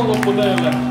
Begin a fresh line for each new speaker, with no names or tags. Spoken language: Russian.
hyvää viikonloppu teille.